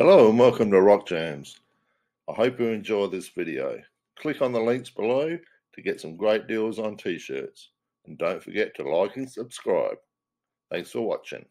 Hello and welcome to Rock Jams. I hope you enjoy this video. Click on the links below to get some great deals on t-shirts. And don't forget to like and subscribe. Thanks for watching.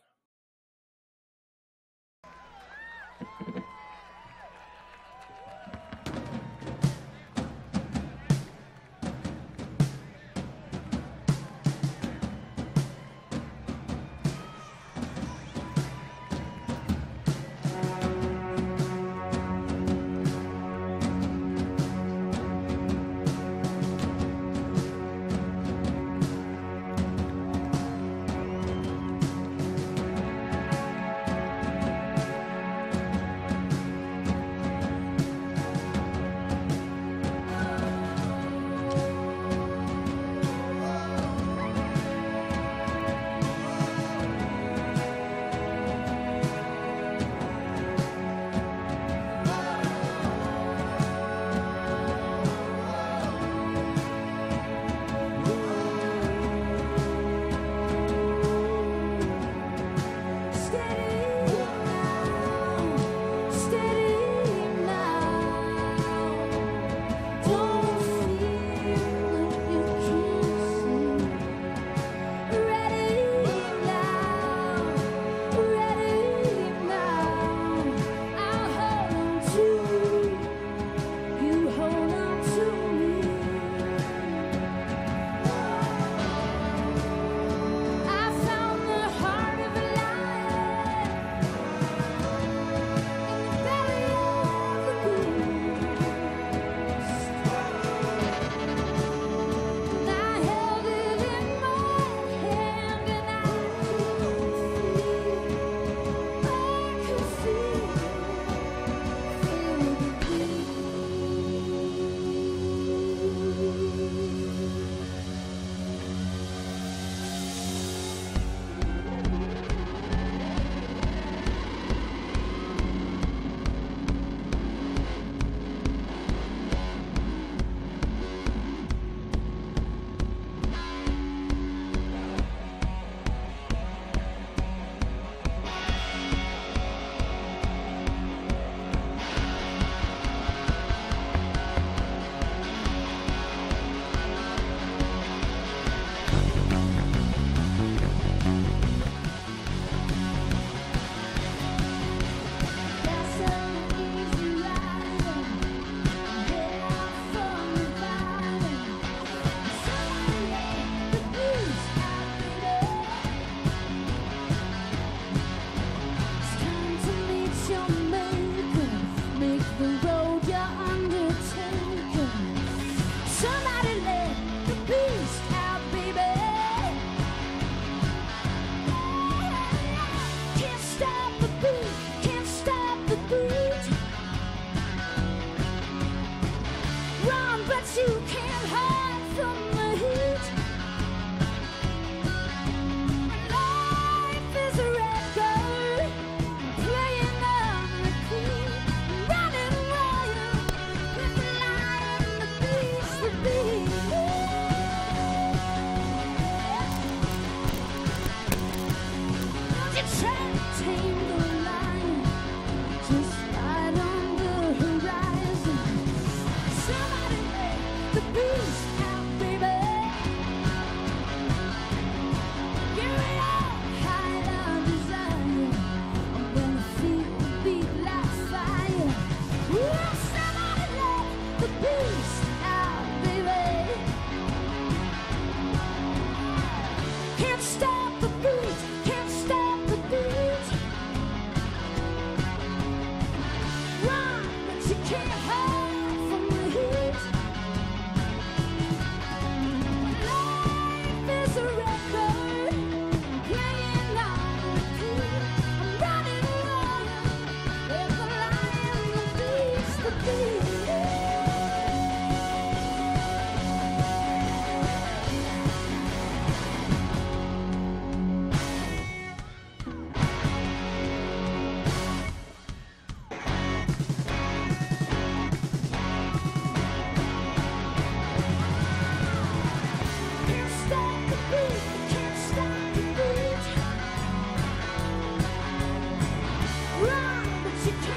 Run,